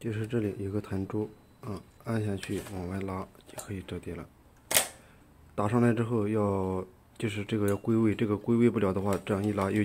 就是这里有个弹珠啊按下去往外拉就可以折叠了。打上来之后要就是这个要归位这个归位不了的话这样一拉又